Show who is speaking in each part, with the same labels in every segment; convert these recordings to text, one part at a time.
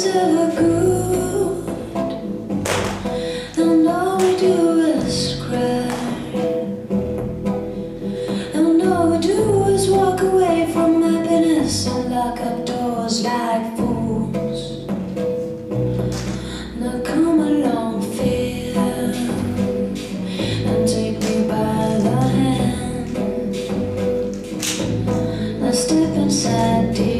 Speaker 1: times they were good. And all we do is cry. And all we do is walk away from happiness and lock up doors like fools. Now come along, fear, and take me by the hand. Now step inside, dear.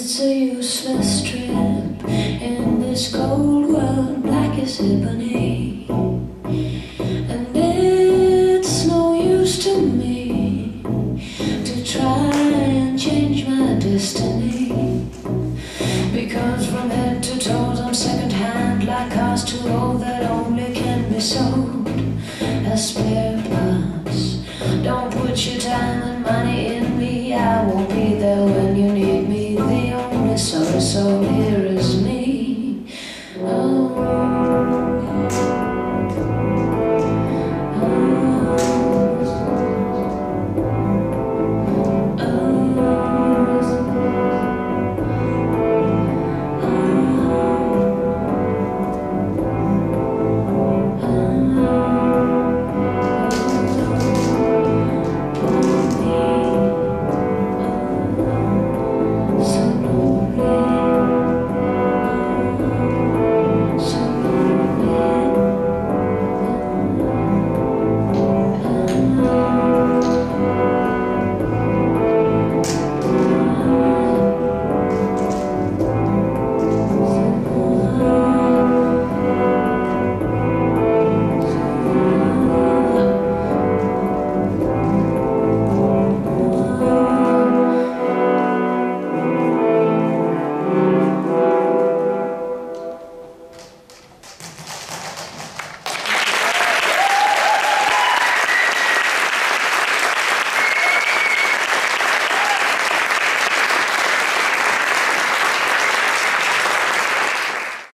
Speaker 1: It's a useless trip in this cold world, black as ebony. And it's no use to me to try and change my destiny. Because from head to toes I'm second hand, like cars to all that only can be sold as spare parts. Don't put your time.